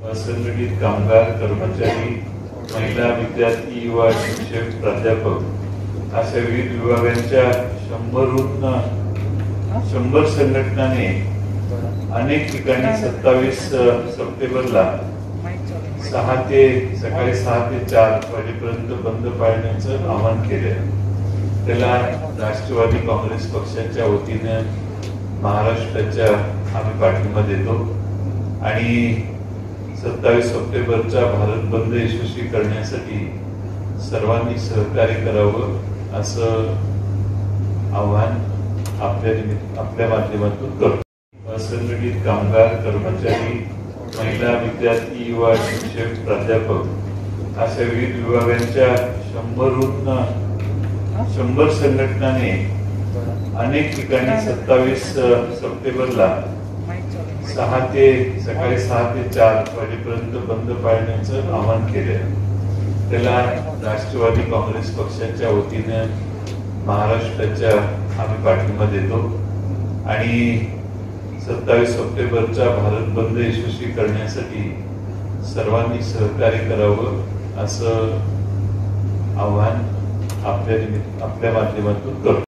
असंघटित कामगार कर्मचारी महिला विद्यार्थी युवा शिक्षक प्राध्यापक अशा विविध विभागांच्या शंभरहून शंभर संघटनाने अनेक ठिकाणी सत्तावीस सप्टेंबरला सहा ते सकाळी सहा ते चार वाजेपर्यंत बंद पाळण्याचं आवाहन केलं. त्याला राष्ट्रवादी काँग्रेस पक्षाच्या वतीनं महाराष्ट्राच्या आम्ही पाठिंबा देतो. आणि सत्तावीस सप्टेंबरचा भारत बंद यशस्वी करण्यासाठी सर्वांनी सहकार्य करावं असं आव्हान आपल्या निमित्त आपल्या माध्यमातून करतो. असंघटित कामगार कर्मचारी महिला विद्यार्थी युवा शिक्षक प्राध्यापक अशा विविध विभागांच्या शंभरहून शंभर संघटनाने अनेक ठिकाणी सत्तावीस सप्टेंबरला सहा ते सकाळी सहा ते चार वाजेपर्यंत बंद पाळण्याचं आवाहन केलं त्याला राष्ट्रवादी काँग्रेस पक्षाच्या वतीने महाराष्ट्राच्या आम्ही पाठिंबा देतो. आणि सत्तावीस सप्टेंबरचा भारत बंद यशस्वी करण्यासाठी सर्वांनी सहकार्य करावं असं आव्हान आपल्या निमित्त आपल्या माध्यमातून करतो.